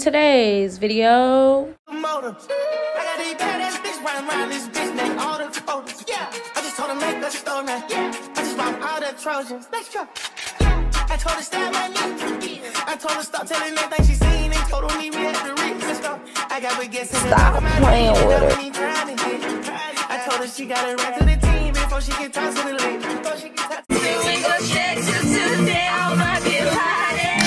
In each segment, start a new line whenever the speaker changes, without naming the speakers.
today's video. Trojans. Let's go. I told her stab my knee. I told her stop telling everything she seen and told me we had to read. Let's. I got with guessing. Stop playing with her. I told her she got to run to the team before she can talk to the league. Before she can talk to the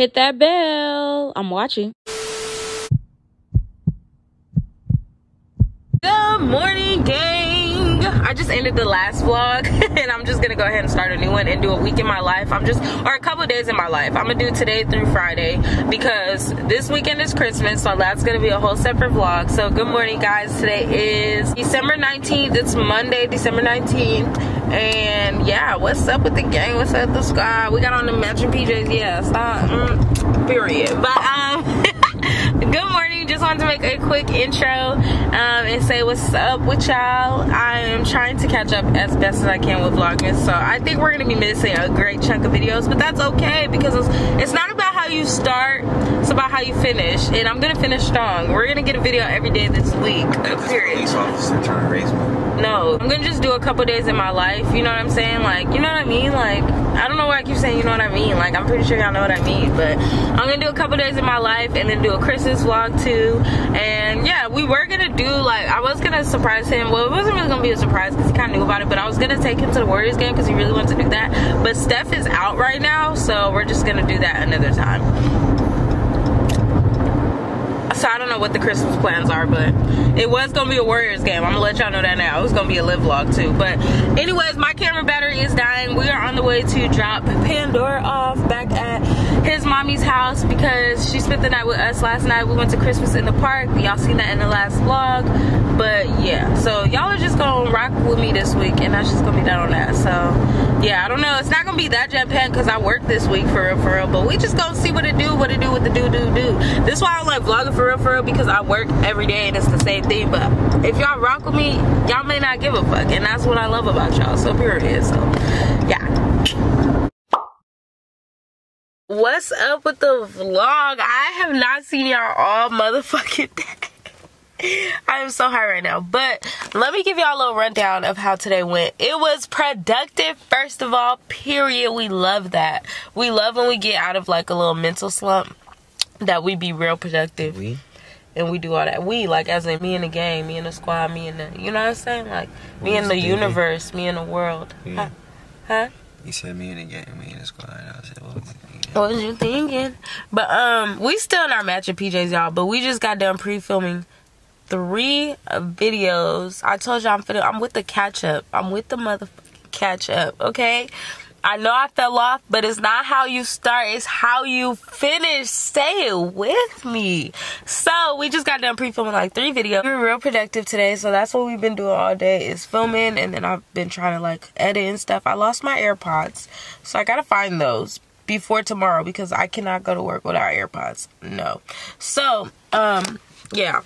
Hit that bell. I'm watching. Good morning, gang. I just ended the last vlog and I'm just gonna go ahead and start a new one and do a week in my life. I'm just, or a couple days in my life. I'm gonna do today through Friday because this weekend is Christmas, so that's gonna be a whole separate vlog. So good morning, guys. Today is December 19th. It's Monday, December 19th. And yeah, what's up with the gang? What's up the squad? We got on the matching PJs. Yeah, stop. Mm, period. But um, good morning. Just wanted to make a quick intro um, and say what's up with y'all. I am trying to catch up as best as I can with vlogging. So I think we're gonna be missing a great chunk of videos, but that's okay because it's, it's not about how you start. It's about how you finish. And I'm gonna finish strong. We're gonna get a video every day this week. Period.
Police officer trying to raise me.
No, I'm gonna just do a couple days in my life. You know what I'm saying? Like, you know what I mean? Like, I don't know why I keep saying you know what I mean. Like, I'm pretty sure y'all know what I mean. But I'm gonna do a couple days in my life and then do a Christmas vlog too. And yeah, we were gonna do like I was gonna surprise him. Well, it wasn't really gonna be a surprise because he kind of knew about it. But I was gonna take him to the Warriors game because he really wanted to do that. But Steph is out right now, so we're just gonna do that another time so I don't know what the Christmas plans are, but it was gonna be a Warriors game. I'm gonna let y'all know that now. It was gonna be a live vlog too. But anyways, my camera battery is dying. We are on the way to drop Pandora off back at his mommy's house because she spent the night with us last night. We went to Christmas in the park. Y'all seen that in the last vlog. But yeah, so y'all are just gonna rock with me this week and that's just gonna be that on that. So yeah, I don't know. It's not gonna be that jam packed because I work this week for real, for real. But we just gonna see what it do, what it do, what the do, do, do. This is why I like vlogging for real, for real because I work every day and it's the same thing. But if y'all rock with me, y'all may not give a fuck. And that's what I love about y'all. So period. So yeah what's up with the vlog i have not seen y'all all motherfucking day i am so high right now but let me give y'all a little rundown of how today went it was productive first of all period we love that we love when we get out of like a little mental slump that we be real productive
We?
and we do all that we like as in me and the game, me and the squad me and the you know what i'm saying like me and the universe me and the world
Yeah.
huh? huh?
You said me in the game, me in the squad. I said, what was?
What was you thinking? But um, we still in our matching PJs, y'all. But we just got done pre-filming three videos. I told y'all I'm finna, I'm with the catch up. I'm with the motherfucking catch up. Okay. I know I fell off, but it's not how you start, it's how you finish. Stay it with me. So we just got done pre-filming like three videos. We were real productive today, so that's what we've been doing all day is filming and then I've been trying to like edit and stuff. I lost my AirPods, so I gotta find those before tomorrow because I cannot go to work without AirPods. No. So, um, yeah.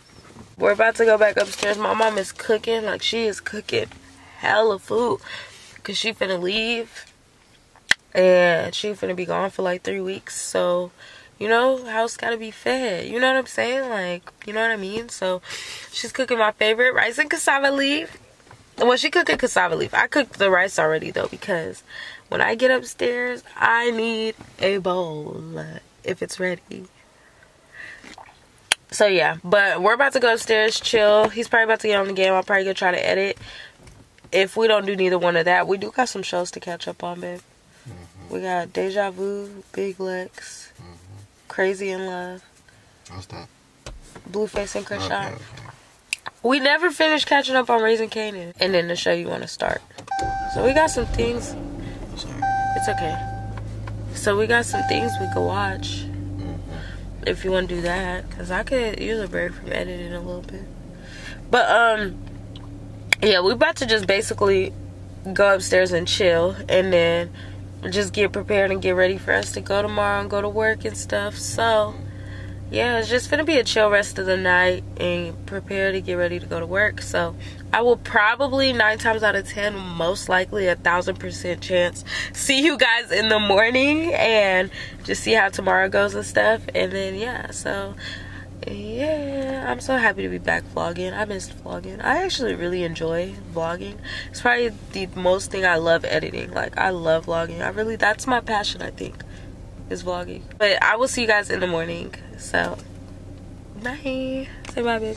We're about to go back upstairs. My mom is cooking, like she is cooking hella food. Cause she finna leave. And she finna be gone for like three weeks. So, you know, house gotta be fed. You know what I'm saying? Like, you know what I mean? So she's cooking my favorite rice and cassava leaf. Well, she cooking cassava leaf. I cooked the rice already though because when I get upstairs, I need a bowl uh, if it's ready. So yeah, but we're about to go upstairs, chill. He's probably about to get on the game. I'll probably go try to edit. If we don't do neither one of that, we do got some shows to catch up on, babe. We got Deja Vu, Big Lex, Crazy in Love,
What's that?
Blueface and Chrisean.
Okay, okay.
We never finished catching up on Raising Kanan. And then the show you want to start. So we got some things. It's okay. So we got some things we could watch. if you want to do that because i could use a break from editing a little bit but um yeah we're about to just basically go upstairs and chill and then just get prepared and get ready for us to go tomorrow and go to work and stuff so yeah, it's just gonna be a chill rest of the night and prepare to get ready to go to work. So I will probably nine times out of ten, most likely a thousand percent chance, see you guys in the morning and just see how tomorrow goes and stuff. And then yeah, so yeah, I'm so happy to be back vlogging. I missed vlogging. I actually really enjoy vlogging. It's probably the most thing I love editing. Like I love vlogging. I really that's my passion I think is vlogging. But I will see you guys in the morning. So, bye. Say bye, babe.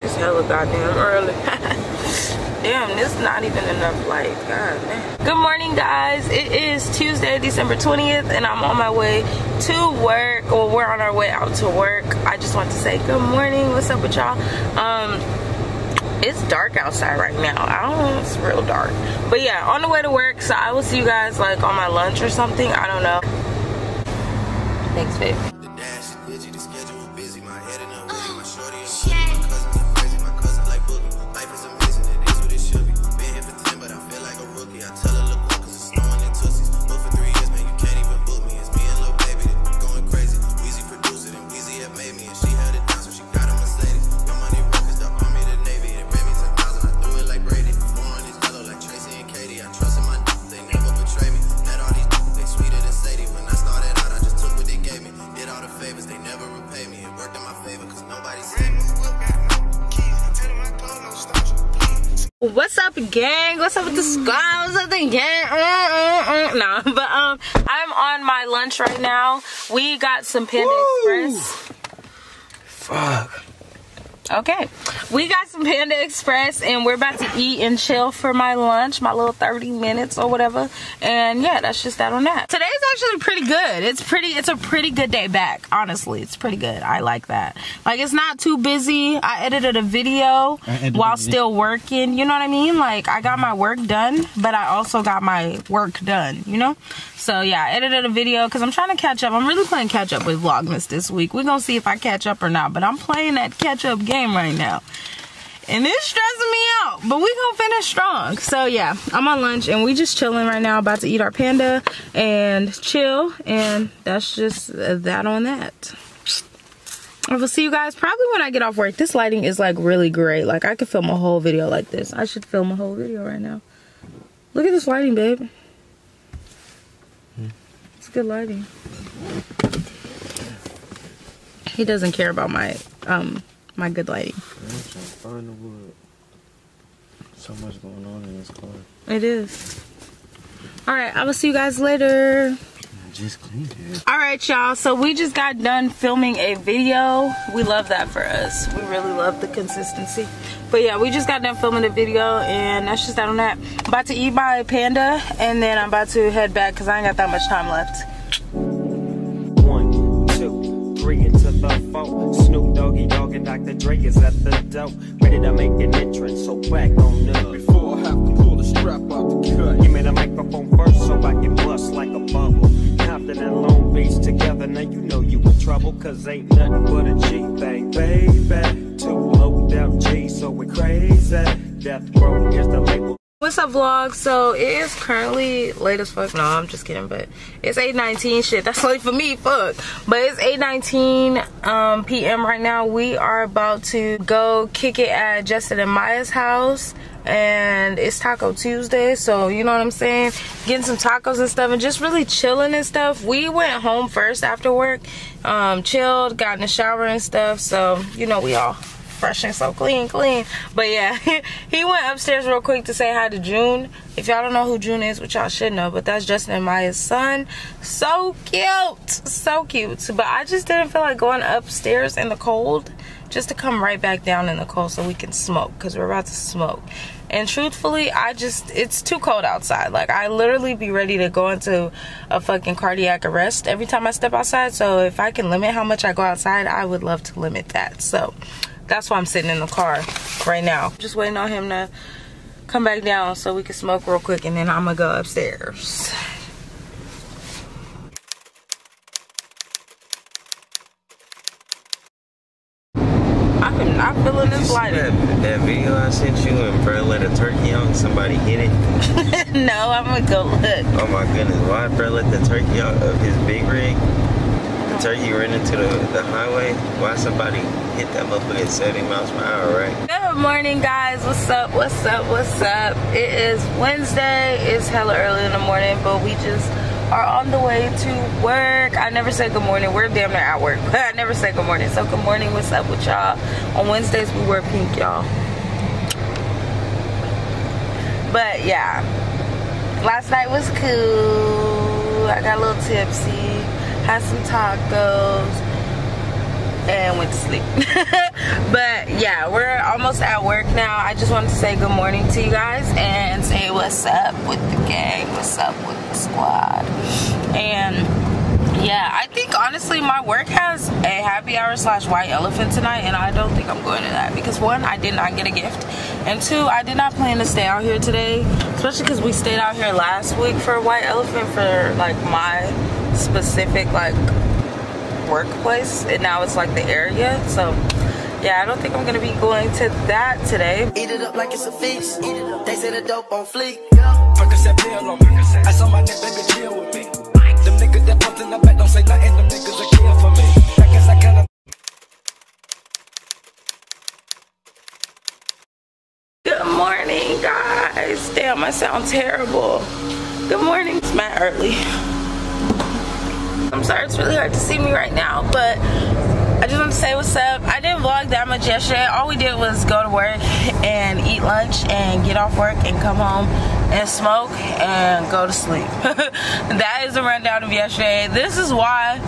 It's hella goddamn early. Damn, this is not even enough light. God damn. Good morning, guys. It is Tuesday, December 20th, and I'm on my way to work. Well, we're on our way out to work. I just want to say good morning. What's up with y'all? Um, it's dark outside right now. I don't know, it's real dark. But yeah, on the way to work, so I will see you guys like on my lunch or something. I don't know. Thanks, babe. Gang? What's up with the squad? What's up, the gang? Mm, mm, mm. No, but um, I'm on my lunch right now. We got some Panda Express.
Fuck.
Okay, we got some Panda Express, and we're about to eat and chill for my lunch, my little 30 minutes or whatever. And yeah, that's just that on that. Today's actually pretty good. It's pretty. It's a pretty good day back. Honestly, it's pretty good. I like that. Like it's not too busy. I edited a video
edited
while still working. You know what I mean? Like I got my work done, but I also got my work done. You know? So yeah, I edited a video because I'm trying to catch up. I'm really playing catch up with Vlogmas this week. We're gonna see if I catch up or not. But I'm playing that catch up game right now. And it's stressing me out, but we gonna finish strong. So yeah, I'm on lunch and we just chilling right now, about to eat our panda and chill. And that's just uh, that on that. I will see you guys probably when I get off work. This lighting is like really great. Like I could film a whole video like this. I should film a whole video right now. Look at this lighting, babe. It's good lighting. He doesn't care about my um my good lighting.
I'm trying to find the wood. So much going on in this car.
It is. All right, I will see you guys later.
I just cleaned it.
All right, y'all. So we just got done filming a video. We love that for us. We really love the consistency. But yeah, we just got done filming a video, and that's just that on that. about to eat my panda, and then I'm about to head back because I ain't got that much time left.
One, two, three into the four. Snoop Doggy Dogg and Dr. Dre is at the door. Ready to make an entrance, so back on up.
Before I have to pull the strap out the cut.
Give me the microphone first so I can bust like a bubble. Compton and Long Beach together, now you know you in trouble. Cause ain't nothing but a G thing, baby. Two low down G, so we crazy. Death Row is the label.
What's up, vlog? So it is currently late as fuck. No, I'm just kidding, but it's 8:19. Shit, that's late for me. Fuck. But it's 8:19 um, p.m. right now. We are about to go kick it at Justin and Maya's house, and it's Taco Tuesday. So you know what I'm saying? Getting some tacos and stuff, and just really chilling and stuff. We went home first after work, um, chilled, got in the shower and stuff. So you know we all fresh and so clean, clean. But yeah, he went upstairs real quick to say hi to June. If y'all don't know who June is, which y'all should know, but that's Justin and Maya's son. So cute, so cute. But I just didn't feel like going upstairs in the cold just to come right back down in the cold so we can smoke because we're about to smoke. And truthfully, I just, it's too cold outside. Like, I literally be ready to go into a fucking cardiac arrest every time I step outside. So, if I can limit how much I go outside, I would love to limit that. So, that's why I'm sitting in the car right now. Just waiting on him to come back down so we can smoke real quick and then I'm gonna go upstairs. I'm not feeling
Did
this lighting.
that, that video I sent you and Brad let a turkey out somebody hit it?
no, I'm gonna go look.
Oh my goodness, why Brad let the turkey out uh, of his big rig? Turkey ran into the, the highway. Why somebody hit that motherfucker at 70 miles per hour, right?
Good morning, guys. What's up? What's up? What's up? It is Wednesday. It's hella early in the morning, but we just are on the way to work. I never say good morning. We're damn near at work, but I never say good morning. So good morning. What's up with y'all? On Wednesdays we wear pink, y'all. But yeah, last night was cool. I got a little tipsy, had some tacos and went to sleep. but yeah, we're almost at work now. I just wanted to say good morning to you guys and say what's up with the gang, what's up with the squad. And yeah, I think honestly my work has a happy hour slash white elephant tonight and I don't think I'm going to that because one, I did not get a gift. And two, I did not plan to stay out here today, especially because we stayed out here last week for a white elephant for like my specific like workplace and now it's like the area so yeah i don't think i'm gonna be going to that today
Eat it up like it's a feast. Eat it up. They say the dope on fleek.
Percocet pill on me. I saw my neck, baby, chill with me. Them niggas that pumped in the back don't say nothing. Them niggas are kill for me. I guess I kinda.
good morning guys damn i sound terrible good morning it's matt early i'm sorry it's really hard to see me right now but I just want to say what's up. I didn't vlog that much yesterday. All we did was go to work and eat lunch and get off work and come home and smoke and go to sleep. that is a rundown of yesterday. This is why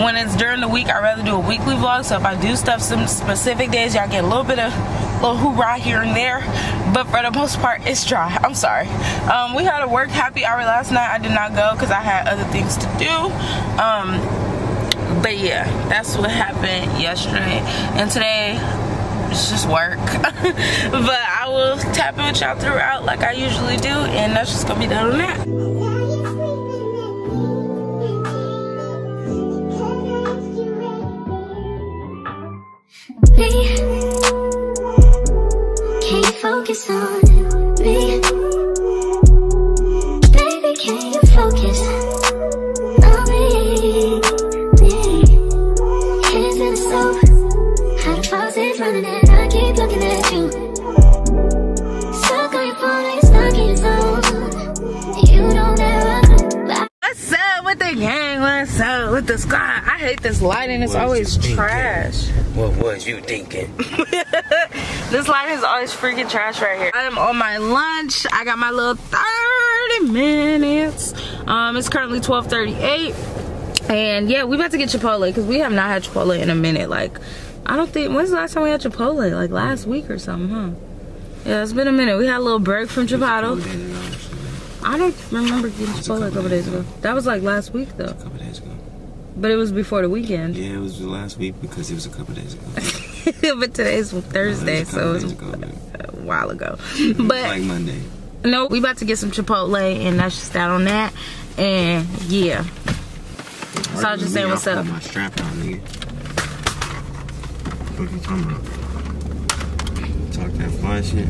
when it's during the week, I'd rather do a weekly vlog. So if I do stuff some specific days, y'all get a little bit of little hoorah here and there. But for the most part, it's dry. I'm sorry. Um, we had a work happy hour last night. I did not go because I had other things to do. Um, but yeah, that's what happened yesterday. And today, it's just work. but I will tap in with y'all throughout like I usually do. And that's just going to be done on that.
me. Can focus on me? Baby, can you focus on me? me? Hands in the stove, how the faucet's running and I keep looking at you. Stuck on your phone, you're stuck in your. You don't ever
What's up with the gang? What's up with the squad? I hate this lighting. It's
What
always
you thinking?
trash.
What was you thinking?
This line is always freaking trash right here. I am on my lunch. I got my little 30 minutes. Um, it's currently 12:38, and yeah, we about to get Chipotle because we have not had Chipotle in a minute. Like, I don't think when's the last time we had Chipotle? Like last week or something, huh? Yeah, it's been a minute. We had a little break from Chipotle. I don't remember getting Chipotle a couple days ago. That was like last week though,
A couple days ago.
but it was before the weekend.
Yeah, it was the last week because it was a couple days ago.
but today's Thursday,
a
so
couple
it was
ago,
a while ago. But
like Monday.
No, we about to get some Chipotle, and that's just that on that. And yeah, so I was just saying what's up.
My strap on, nigga. What you talking about? Talk that fly shit.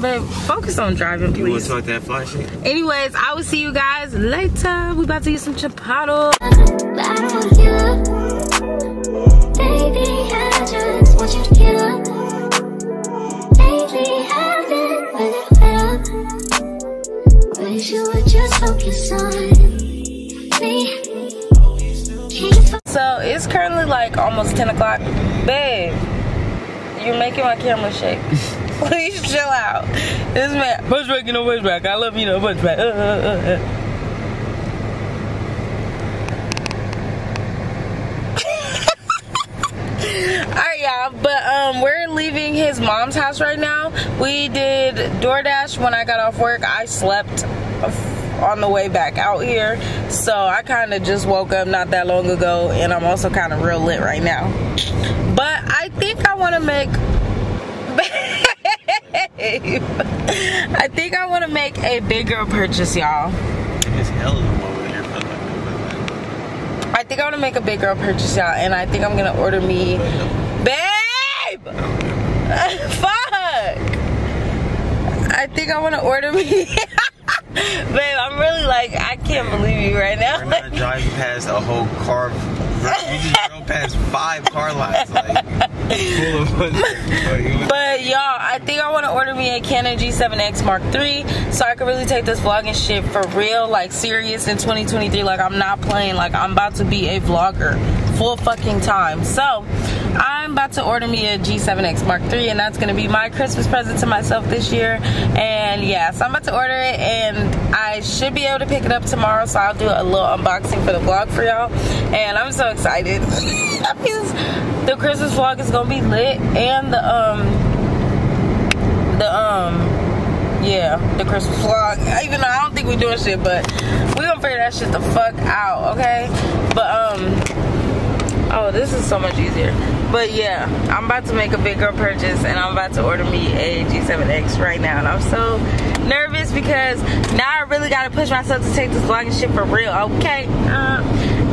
But focus on driving,
You wanna
please.
talk that fly shit?
Anyways, I will see you guys later. We about to get some Chipotle.
But I don't wanna give up. Baby,
So it's currently like almost 10 o'clock. Babe, you're making my camera shake. Please chill out. This man, Pushback, you know, pushback. I love you, know, pushback. Uh, uh, uh, uh. But um we're leaving his mom's house right now. We did DoorDash when I got off work. I slept on the way back out here. So I kind of just woke up not that long ago and I'm also kind of real lit right now. But I think I want to make babe. I think I want to make a big girl purchase, y'all.
It's hell of a over here. feel like
I think I want to make a big girl purchase, y'all, and I think I'm gonna order me, babe. Fuck. I think I want to order me. babe, I'm really like I can't believe you right now.
We're not driving past a whole car. We just drove past five car lots, like full of like,
But y'all, I think I want to order me a Canon G7X Mark III so I can really take this vlogging shit for real, like serious in 2023. Like I'm not playing. Like I'm about to be a vlogger full fucking time. So I'm about to order me a G7X Mark III, and that's gonna be my Christmas present to myself this year. And yeah, so I'm about to order it, and I should be able to pick it up tomorrow. So I'll do a little unboxing for the vlog for y'all, and I'm so excited. the Christmas vlog is gonna be lit, and the um the um yeah the Christmas vlog. Even though I don't think we're doing shit, but we gonna figure that shit the fuck out, okay? But um. Oh, this is so much easier. But yeah, I'm about to make a big girl purchase and I'm about to order me a G7X right now. And I'm so nervous because now I really got to push myself to take this vlogging shit for real, okay? Uh,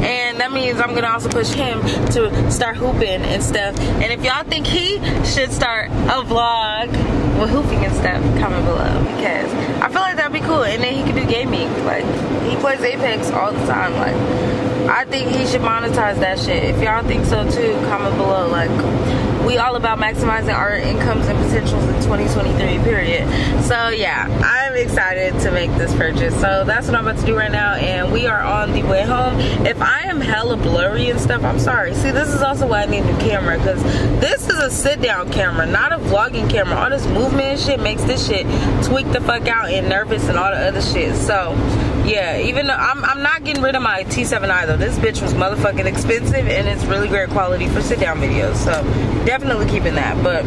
and that means I'm gonna also push him to start hooping and stuff. And if y'all think he should start a vlog with hooping and stuff, comment below because I feel like that'd be cool. And then he could do gaming. Like he plays Apex all the time. Like I think he should monetize that shit. If y'all think so too, comment below. Like we all about maximizing our incomes and potentials in 2023 period. So yeah i'm excited to make this purchase. So that's what i'm about to do right now and we are on the way home. If i am hella blurry and stuff i'm sorry. See this is also why i need a new camera because this is a sit down camera not a vlogging camera. All this movement and shit makes this shit tweak the fuck out and nervous and all the other shit. So yeah even though I'm, I'm not getting rid of my t7i though. This bitch was motherfucking expensive and it's really great quality for sit down videos so definitely keeping that. But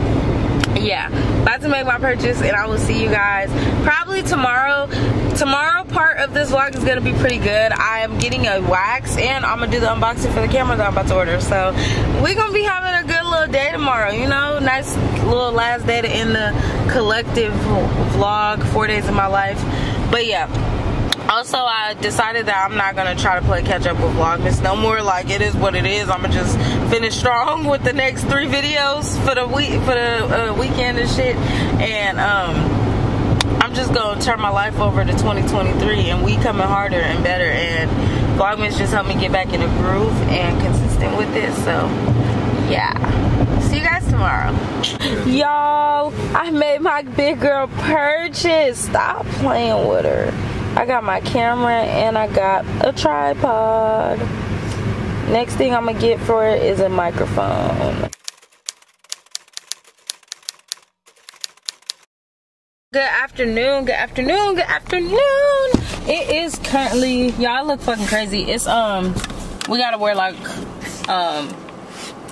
yeah about to make my purchase and i will see you guys probably tomorrow. Tomorrow part of this vlog is gonna be pretty good. I am getting a wax and i'm gonna do the unboxing for the camera that i'm about to order. So we're gonna be having a good little day tomorrow you know? Nice little last day to end the collective vlog four days of my life. But yeah also i decided that i'm not gonna try to play catch up with vlogmas no more. Like it is what it is. I'm gonna just finish strong with the next three videos for the week for the uh, weekend and shit. And um i'm just gonna turn my life over to 2023 and we coming harder and better. And vlogmas just helped me get back in the groove and consistent with it. So yeah. See you guys tomorrow. Y'all i made my big girl purchase. Stop playing with her I got my camera and I got a tripod. Next thing I'm gonna get for it is a microphone. Good afternoon, good afternoon, good afternoon. It is currently, y'all look fucking crazy. It's, um, we gotta wear like, um,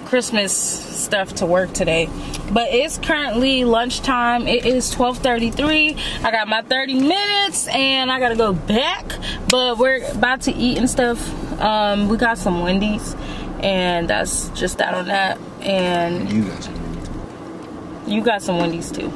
Christmas stuff to work today. But it's currently lunchtime. It is 12:33. I got my 30 minutes and I gotta go back. But we're about to eat and stuff. Um, we got some Wendy's, and that's just that on that. And
You got some.
you got some Wendy's too.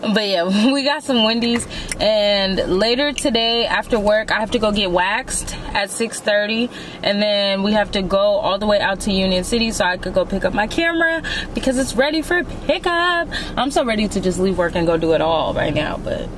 But yeah, we got some Wendy's and later today after work I have to go get waxed at 6:30 and then we have to go all the way out to Union City so I could go pick up my camera because it's ready for pickup. I'm so ready to just leave work and go do it all right now, but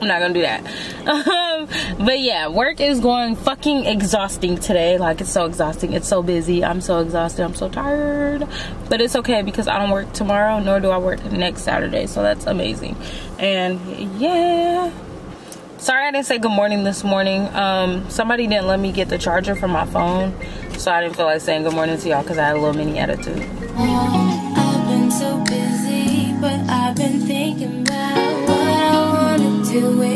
I'm not gonna do that. Um, but yeah, work is going fucking exhausting today. Like it's so exhausting. It's so busy. I'm so exhausted. I'm so tired. But it's okay because I don't work tomorrow, nor do I work next Saturday. So that's amazing. And yeah. Sorry I didn't say good morning this morning. Um, somebody didn't let me get the charger for my phone. So I didn't feel like saying good morning to y'all because I had a little mini attitude.
I've been so busy, but I've been thinking about do with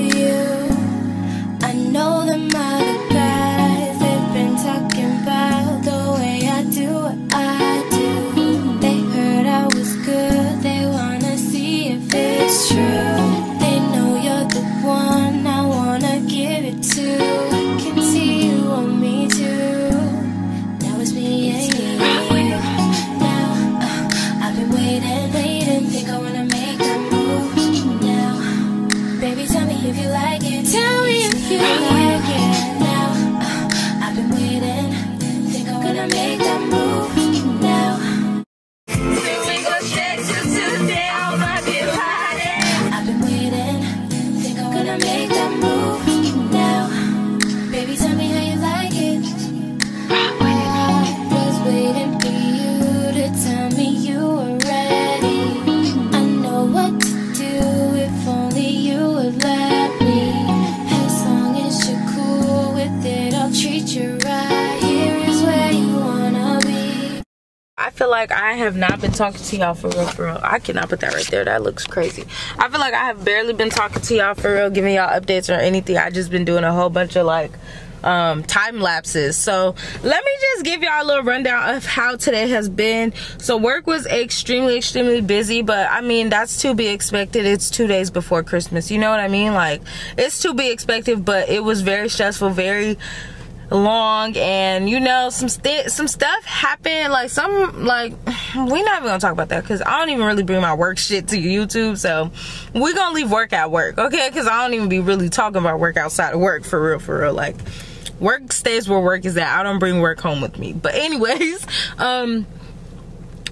talking to
y'all for real, for real. I cannot put that right there. That looks crazy. I feel like I have barely been talking to y'all for real, giving y'all updates or anything. I just been doing a whole bunch of like um time lapses so let me just give y'all a little rundown of how today has been so work was extremely extremely busy but i mean that's to be expected it's two days before christmas you know what i mean like it's to be expected but it was very stressful very long and you know some st- some stuff happened like some like we're not even gonna talk about that because i don't even really bring my work shit to youtube so we're gonna leave work at work okay? Because i don't even be really talking about work outside of work for real for real like work stays where work is at. I don't bring work home with me. But anyways um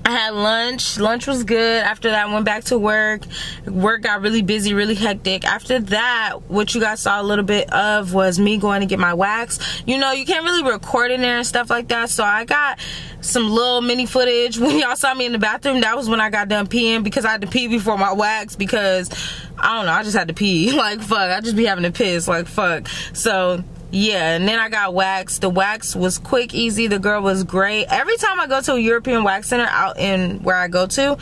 I had lunch. Lunch was good. After that, I went back to work. Work got really busy, really hectic. After that, what you guys saw a little bit of was me going to get my wax. You know, you can't really record in there and stuff like that. So I got some little mini footage. When y'all saw me in the bathroom, that was when I got done peeing because I had to pee before my wax because, I don't know, I just had to pee. Like, fuck, I just be having to piss. Like, fuck. So yeah and then i got waxed the wax was quick easy. The girl was great. Every time i go to a european wax center out in where i go to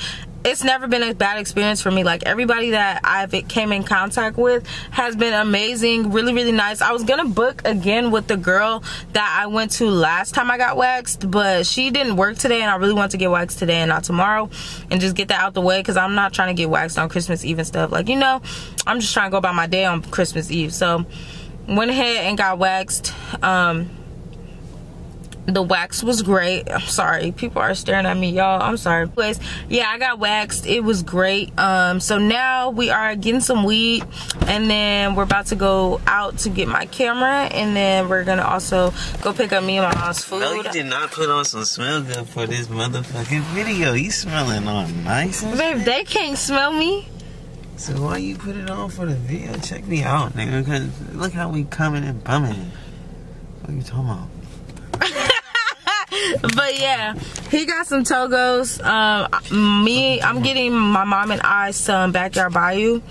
it's never been a bad experience for me. Like everybody that i've came in contact with has been amazing really really nice. I was gonna book again with the girl that i went to last time i got waxed but she didn't work today and i really want to get waxed today and not tomorrow and just get that out the way because i'm not trying to get waxed on christmas eve and stuff. Like you know i'm just trying to go about my day on christmas eve. So went ahead and got waxed. Um the wax was great. I'm sorry. People are staring at me y'all. I'm sorry. Anyways yeah i got waxed. It was great. Um so now we are getting some weed and then we're about to go out to get my camera and then we're gonna also go pick up me and my mom's food.
No, you did not put on some smell good for this motherfucking video. You smelling all nice.
babe they can't smell me
So why you put it on for the video? Check me out, nigga. Cause look how we coming and bumming. What are you talking about?
but yeah he got some togos um me i'm getting my mom and i some backyard bayou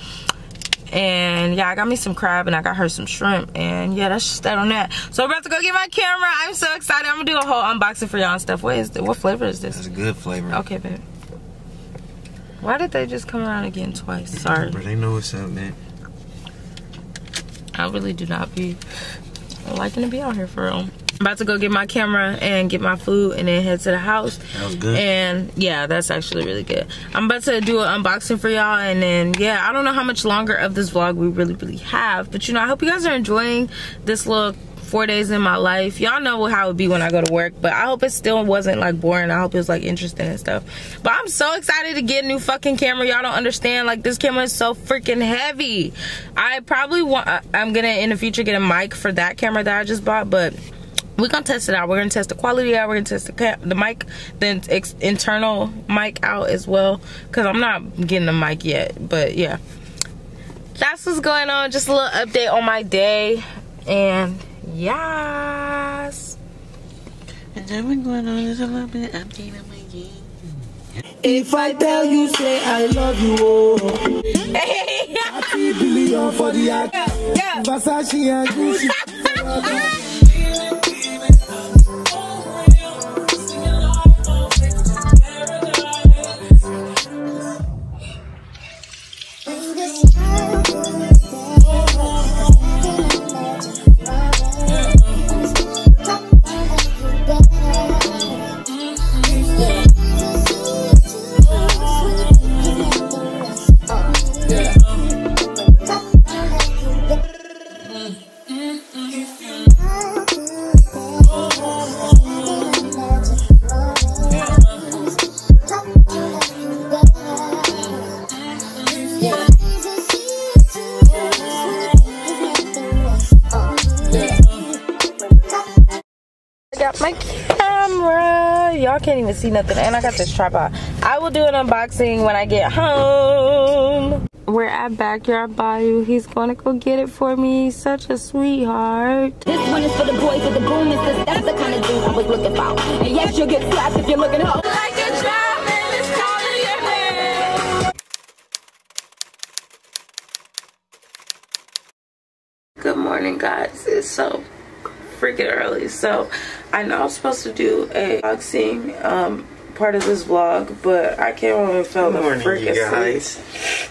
and yeah i got me some crab and i got her some shrimp and yeah that's just that on that so we're about to go get my camera i'm so excited i'm gonna do a whole unboxing for y'all and stuff what is this what flavor is this?
That's
this
a good flavor.
okay babe why did they just come around again twice sorry
Bro, they know what's up, man.
I really do not be liking to be out here for real. I'm about to go get my camera and get my food and then head to the house.
That was good.
And yeah, that's actually really good. I'm about to do an unboxing for y'all and then yeah, I don't know how much longer of this vlog we really, really have. But you know, I hope you guys are enjoying this little four days in my life. Y'all know how it be when I go to work, but I hope it still wasn't like boring. I hope it was like interesting and stuff. But I'm so excited to get a new fucking camera. Y'all don't understand. Like this camera is so freaking heavy. I probably want. I'm gonna in the future get a mic for that camera that I just bought, but. We're gonna test it out. We're gonna test the quality out. We're gonna test the the mic, the internal mic out as well. Cause I'm not getting the mic yet, but yeah, that's what's going on. Just a little update on my day, and yes.
And then we're going on just a little bit update on my game.
If I tell you, say I love you, oh. Happy billion for the act. Versace and Gucci.
got my camera. Y'all can't even see nothing. And I got this tripod. I will do an unboxing when I get home. We're at Backyard Bayou. He's gonna go get it for me. Such a sweetheart.
This one is for the boys with the boom and sis. That's the kind of dude I was looking for. And yes, you'll get slapped if you're looking home.
It's so freaking early. So I know I'm supposed to do a unboxing um, part of this vlog, but I home and fell
Good
the
morning,
frick
you
asleep.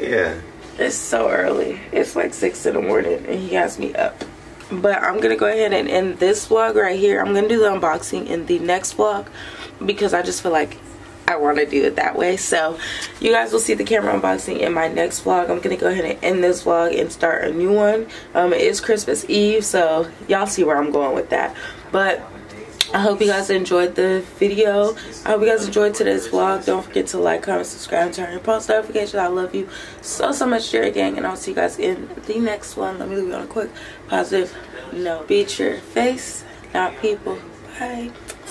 Yeah.
It's so early. It's like 6 in the morning and he has me up. But I'm going to go ahead and end this vlog right here. I'm going to do the unboxing in the next vlog because I just feel like I want to do it that way. So you guys will see the camera unboxing in my next vlog. I'm going to go ahead and end this vlog and start a new one. Um, it is Christmas Eve, so y'all see where I'm going with that. But I hope you guys enjoyed the video. I hope you guys enjoyed today's vlog. Don't forget to like, comment, subscribe, turn on your post notifications. I love you so, so much, Jerry Gang. And I'll see you guys in the next one. Let me leave you on a quick positive note. Beat your face, not people. Bye.